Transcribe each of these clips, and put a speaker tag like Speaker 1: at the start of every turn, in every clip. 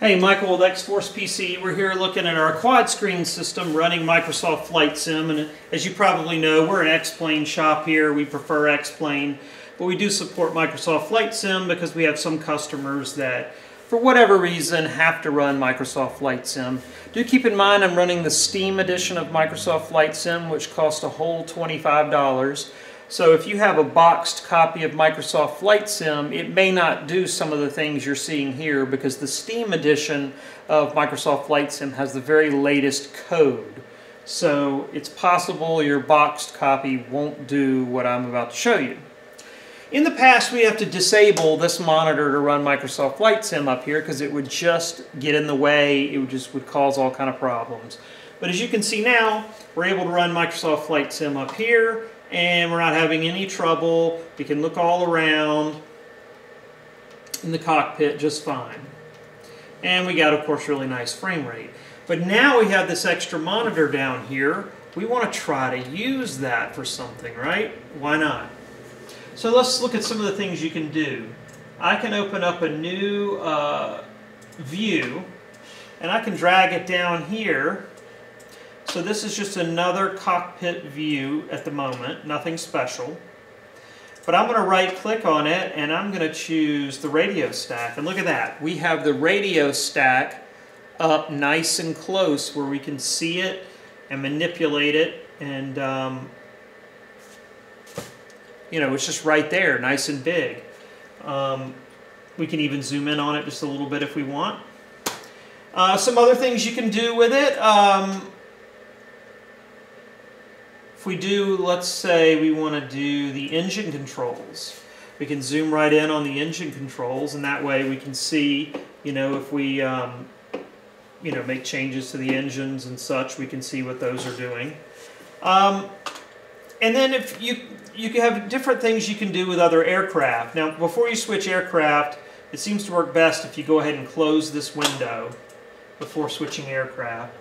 Speaker 1: Hey, Michael with X-Force PC. We're here looking at our quad screen system running Microsoft Flight Sim. And as you probably know, we're an X-Plane shop here. We prefer X-Plane. But we do support Microsoft Flight Sim because we have some customers that, for whatever reason, have to run Microsoft Flight Sim. Do keep in mind I'm running the Steam edition of Microsoft Flight Sim, which costs a whole $25. So if you have a boxed copy of Microsoft Flight Sim, it may not do some of the things you're seeing here because the Steam edition of Microsoft Flight Sim has the very latest code. So it's possible your boxed copy won't do what I'm about to show you. In the past, we have to disable this monitor to run Microsoft Flight Sim up here because it would just get in the way. It would just would cause all kind of problems. But as you can see now, we're able to run Microsoft Flight Sim up here and we're not having any trouble. We can look all around in the cockpit just fine. And we got, of course, really nice frame rate. But now we have this extra monitor down here. We want to try to use that for something, right? Why not? So let's look at some of the things you can do. I can open up a new uh, view, and I can drag it down here so this is just another cockpit view at the moment, nothing special. But I'm going to right click on it and I'm going to choose the radio stack. And look at that, we have the radio stack up nice and close where we can see it and manipulate it and um, you know, it's just right there, nice and big. Um, we can even zoom in on it just a little bit if we want. Uh, some other things you can do with it. Um, if we do, let's say we want to do the engine controls, we can zoom right in on the engine controls and that way we can see, you know, if we, um, you know, make changes to the engines and such, we can see what those are doing. Um, and then if you, you can have different things you can do with other aircraft. Now, before you switch aircraft, it seems to work best if you go ahead and close this window before switching aircraft.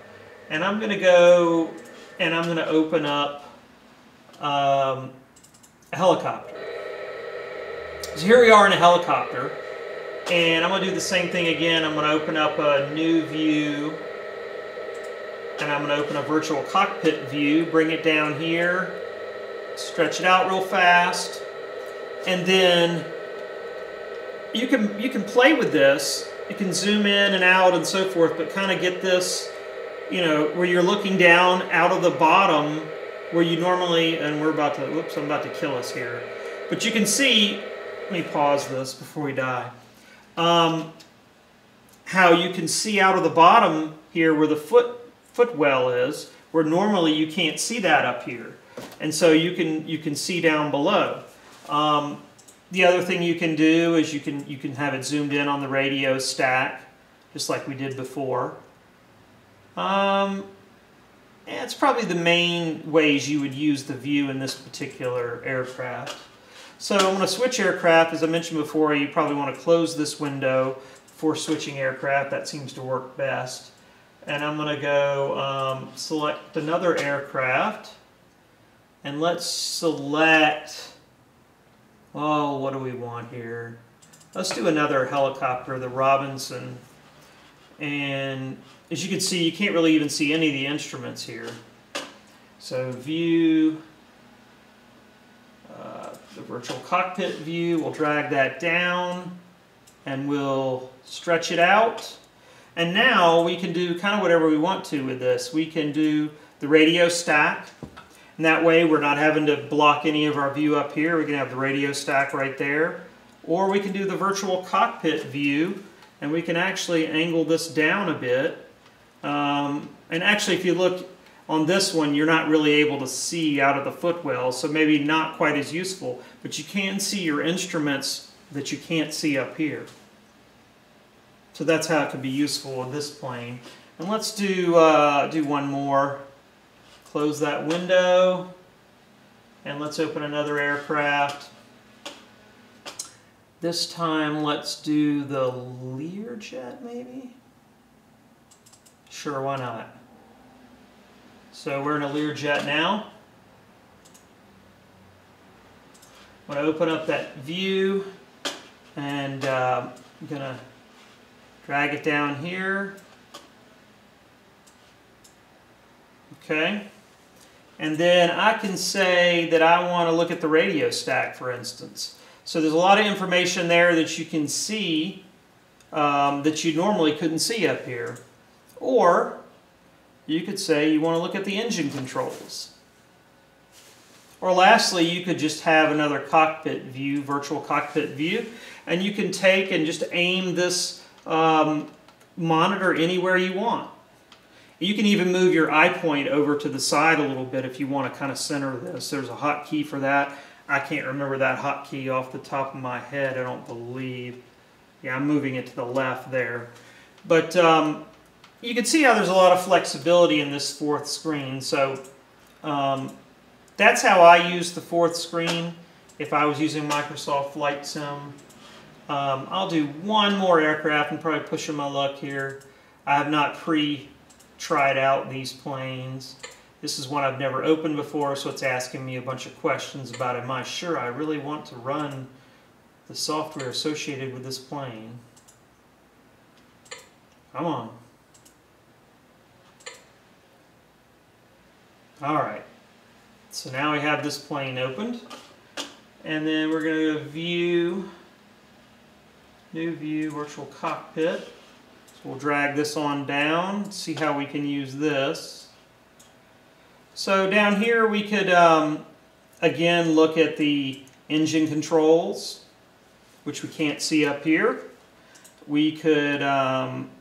Speaker 1: And I'm going to go and I'm going to open up um, a helicopter. So here we are in a helicopter, and I'm going to do the same thing again. I'm going to open up a new view, and I'm going to open a virtual cockpit view, bring it down here, stretch it out real fast, and then you can you can play with this. You can zoom in and out and so forth, but kind of get this, you know, where you're looking down out of the bottom where you normally, and we're about to, whoops, I'm about to kill us here. But you can see, let me pause this before we die, um, how you can see out of the bottom here where the foot footwell is, where normally you can't see that up here. And so you can, you can see down below. Um, the other thing you can do is you can, you can have it zoomed in on the radio stack, just like we did before. Um, it's probably the main ways you would use the view in this particular aircraft. So I'm going to switch aircraft. As I mentioned before, you probably want to close this window for switching aircraft. That seems to work best. And I'm going to go um, select another aircraft. And let's select, oh, what do we want here? Let's do another helicopter, the Robinson. And as you can see, you can't really even see any of the instruments here. So view, uh, the virtual cockpit view, we'll drag that down and we'll stretch it out. And now we can do kind of whatever we want to with this. We can do the radio stack. And that way we're not having to block any of our view up here. We can have the radio stack right there. Or we can do the virtual cockpit view and we can actually angle this down a bit um, and actually, if you look on this one, you're not really able to see out of the footwell, so maybe not quite as useful, but you can see your instruments that you can't see up here. So that's how it could be useful in this plane. And let's do, uh, do one more. Close that window, and let's open another aircraft. This time, let's do the Learjet, maybe? Sure, why not? So we're in a Learjet now. I'm going to open up that view and uh, I'm going to Drag it down here. Okay. And then I can say that I want to look at the radio stack, for instance. So there's a lot of information there that you can see um, that you normally couldn't see up here. Or you could say you want to look at the engine controls. Or lastly, you could just have another cockpit view, virtual cockpit view, and you can take and just aim this um, monitor anywhere you want. You can even move your eye point over to the side a little bit if you want to kind of center this. There's a hotkey for that. I can't remember that hotkey off the top of my head, I don't believe. Yeah, I'm moving it to the left there. But um, you can see how there's a lot of flexibility in this fourth screen. So um, that's how I use the fourth screen if I was using Microsoft Flight Sim. Um, I'll do one more aircraft and probably pushing my luck here. I have not pre tried out these planes. This is one I've never opened before, so it's asking me a bunch of questions about am I sure I really want to run the software associated with this plane. Come on. Alright, so now we have this plane opened. And then we're going to view, new view, virtual cockpit. So we'll drag this on down, see how we can use this. So down here we could, um, again, look at the engine controls, which we can't see up here. We could um,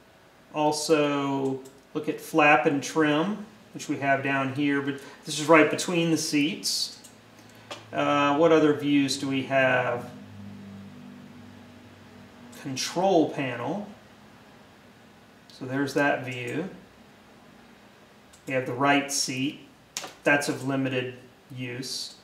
Speaker 1: also look at flap and trim, which we have down here, but this is right between the seats. Uh, what other views do we have? Control panel. So there's that view. We have the right seat. That's of limited use.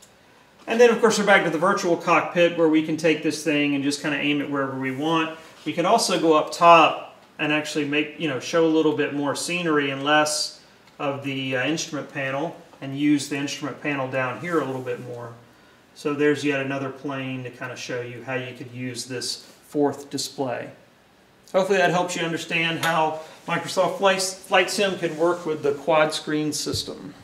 Speaker 1: And then, of course, we're back to the virtual cockpit where we can take this thing and just kind of aim it wherever we want. We can also go up top and actually make, you know, show a little bit more scenery and less of the uh, instrument panel and use the instrument panel down here a little bit more. So there's yet another plane to kind of show you how you could use this fourth display. Hopefully that helps you understand how Microsoft Flight Sim can work with the quad screen system.